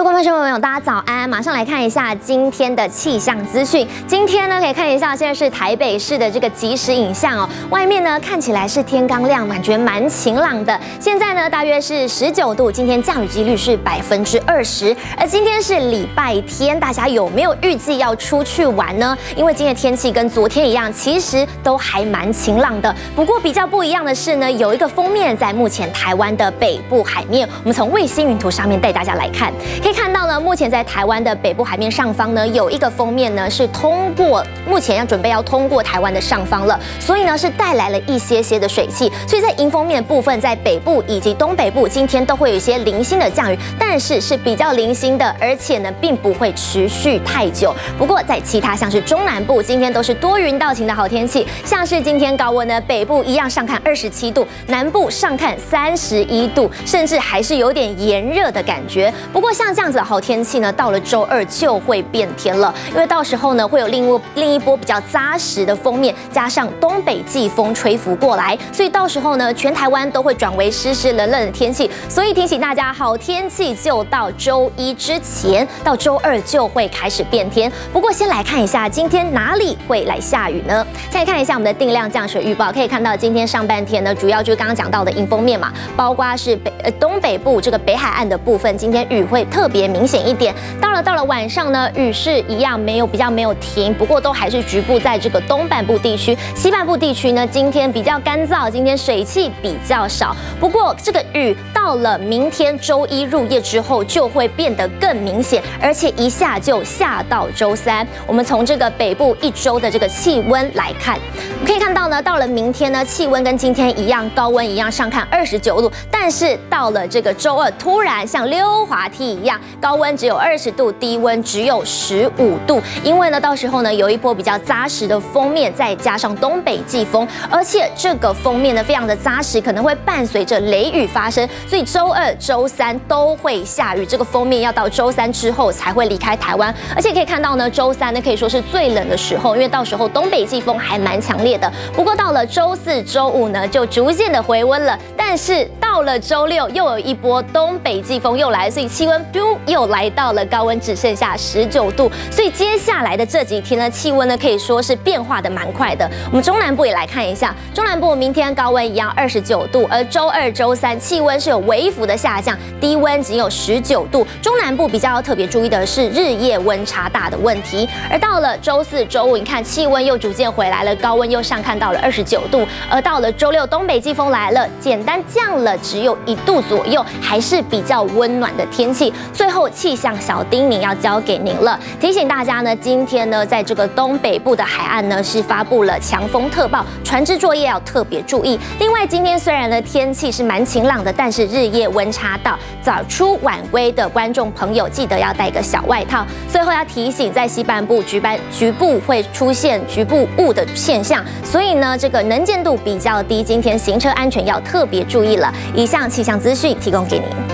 各位观众朋友，大家早安！马上来看一下今天的气象资讯。今天呢，可以看一下，现在是台北市的这个即时影像哦。外面呢看起来是天刚亮，感觉蛮晴朗的。现在呢大约是十九度，今天降雨几率是百分之二十。而今天是礼拜天，大家有没有预计要出去玩呢？因为今天天气跟昨天一样，其实都还蛮晴朗的。不过比较不一样的是呢，有一个封面在目前台湾的北部海面，我们从卫星云图上面带大家来看。看到呢，目前在台湾的北部海面上方呢，有一个封面呢是通过，目前要准备要通过台湾的上方了，所以呢是带来了一些些的水汽，所以在迎风面部分，在北部以及东北部今天都会有一些零星的降雨，但是是比较零星的，而且呢并不会持续太久。不过在其他像是中南部，今天都是多云到晴的好天气，像是今天高温呢，北部一样上看二十七度，南部上看三十一度，甚至还是有点炎热的感觉。不过像这样子的好天气呢，到了周二就会变天了，因为到时候呢会有另一另一波比较扎实的锋面，加上东北季风吹拂过来，所以到时候呢全台湾都会转为湿湿冷冷的天气。所以提醒大家，好天气就到周一之前，到周二就会开始变天。不过先来看一下今天哪里会来下雨呢？再看一下我们的定量降水预报，可以看到今天上半天呢，主要就是刚刚讲到的迎风面嘛，包括是北呃东北部这个北海岸的部分，今天雨会特别明显一点。到了到了晚上呢，雨是一样没有比较没有停，不过都还是局部在这个东半部地区、西半部地区呢，今天比较干燥，今天水汽比较少。不过这个雨到了明天周一入夜之后就会变得更明显，而且一下就下到周三。我们从这个北部一周的这个气温来看，可以看到呢，到了明天呢，气温跟今天一样，高温一样上看二十九度，但是到了这个周二，突然像溜滑梯一样，高温只有二十度，低温只有十五度。因为呢，到时候呢，有一波比较扎实的封面，再加上东北季风，而且这个封面呢非常的扎实，可能会伴随着雷雨发生，所以周二、周三都会下雨。这个封面要到周三之后才会离开台湾，而且可以看到呢，周三呢可以说是最冷的时候，因为到时候东北季风还蛮强烈的。不过到了周四周五呢，就逐渐的回温了。但是到了周六又有一波东北季风又来，所以气温又又来到了高温，只剩下十九度。所以接下来的这几天呢，气温呢可以说是变化的蛮快的。我们中南部也来看一下，中南部明天高温一样二十九度，而周二、周三气温是有微幅的下降，低温仅有十九度。中南部比较要特别注意的是日夜温差大的问题。而到了周四周五，你看气温又逐渐回来了，高温又上看到了二十九度。而到了周六，东北季风来了，简单降了只有一度左右，还是比较温暖的天气。最后气象小叮咛要交给您了，提醒大家呢，今天呢在这个东北部的海岸呢是发布了强风特报，船只作业要特别注意。另外，今天虽然呢天气是蛮晴朗的，但是日夜温差大，早出晚归的观众朋友记得要带个小外套。最后要提醒，在西半部局班局部会出现局部雾的现象，所以呢这个能见度比较低，今天行车安全要特别注意了。以上气象资讯提供给您。